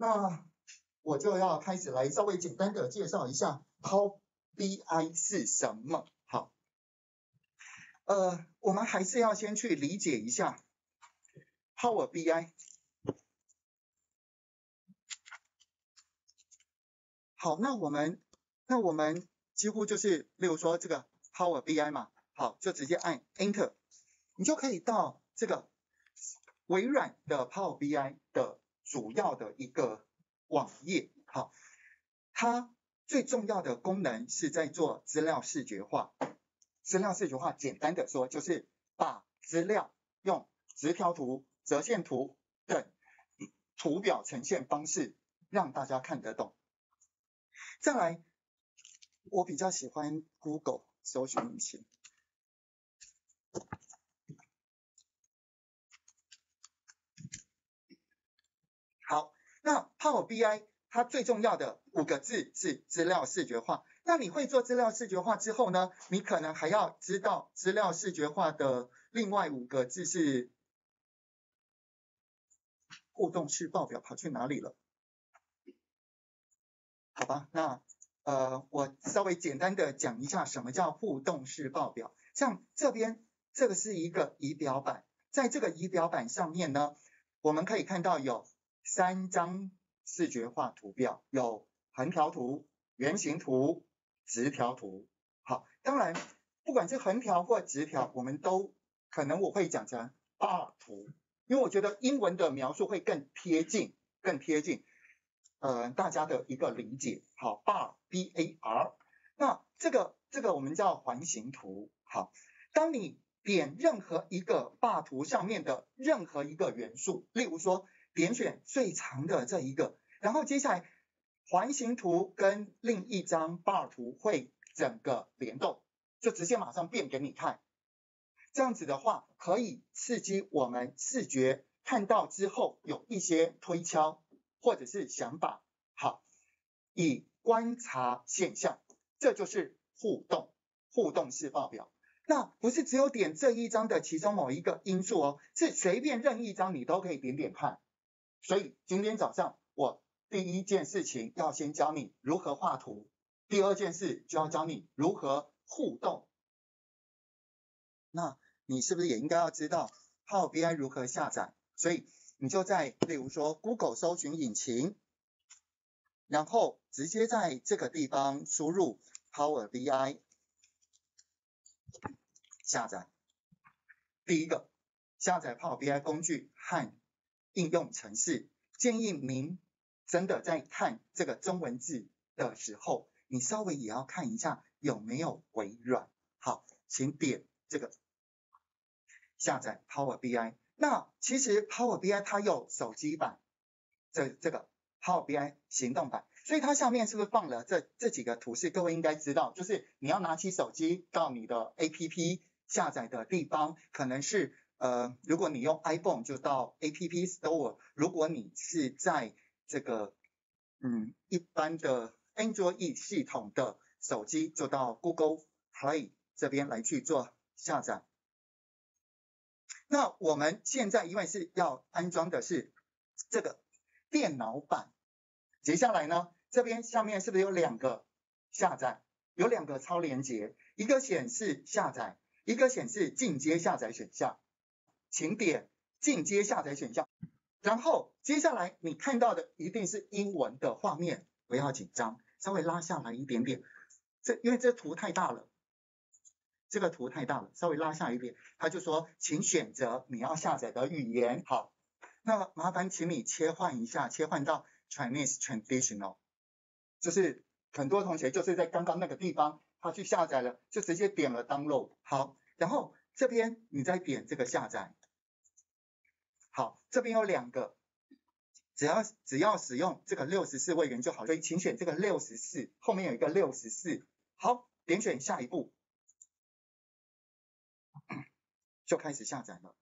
那我就要开始来稍微简单的介绍一下 Power BI 是什么。好，呃，我们还是要先去理解一下 Power BI。好，那我们那我们几乎就是，例如说这个 Power BI 嘛，好，就直接按 Enter，你就可以到这个微软的 Power BI 的主要的一个网页。好，它最重要的功能是在做资料视觉化。资料视觉化，简单的说就是把资料用直条图、折线图等图表呈现方式让大家看得懂。再来，我比较喜欢 Google 搜寻引擎。好，那 Power BI 它最重要的五个字是资料视觉化。那你会做资料视觉化之后呢，你可能还要知道资料视觉化的另外五个字是互动式报表跑去哪里了？好吧，那呃，我稍微简单的讲一下什么叫互动式报表。像这边这个是一个仪表板，在这个仪表板上面呢，我们可以看到有三张视觉化图表，有横条图、圆形图、直条图。好，当然不管是横条或直条，我们都可能我会讲成 bar 图，因为我觉得英文的描述会更贴近，更贴近。呃，大家的一个理解，好，bar b a r，那这个这个我们叫环形图，好，当你点任何一个 bar 图上面的任何一个元素，例如说点选最长的这一个，然后接下来环形图跟另一张 bar 图会整个联动，就直接马上变给你看，这样子的话可以刺激我们视觉看到之后有一些推敲。或者是想法，好，以观察现象，这就是互动，互动式报表。那不是只有点这一张的其中某一个因素哦，是随便任意一张你都可以点点看。所以今天早上我第一件事情要先教你如何画图，第二件事就要教你如何互动。那你是不是也应该要知道 Power BI 如何下载？所以。你就在，例如说 Google 搜寻引擎，然后直接在这个地方输入 Power BI 下载。第一个，下载 Power BI 工具和应用程式。建议您真的在看这个中文字的时候，你稍微也要看一下有没有微软。好，请点这个下载 Power BI。那其实 Power BI 它有手机版，这这个 Power BI 行动版，所以它下面是不是放了这这几个图示？各位应该知道，就是你要拿起手机到你的 APP 下载的地方，可能是呃，如果你用 iPhone 就到 App Store，如果你是在这个嗯一般的 Android 系统的手机，就到 Google Play 这边来去做下载。那我们现在因为是要安装的是这个电脑版，接下来呢，这边下面是不是有两个下载，有两个超连接，一个显示下载，一个显示进阶下载选项，请点进阶下载选项，然后接下来你看到的一定是英文的画面，不要紧张，稍微拉下来一点点，这因为这图太大了。这个图太大了，稍微拉下一点。他就说，请选择你要下载的语言。好，那麻烦请你切换一下，切换到 Chinese Traditional。就是很多同学就是在刚刚那个地方，他去下载了，就直接点了 Download。好，然后这边你再点这个下载。好，这边有两个，只要只要使用这个六十四位元就好，所以请选这个六十四，后面有一个六十四。好，点选下一步。就开始下载了。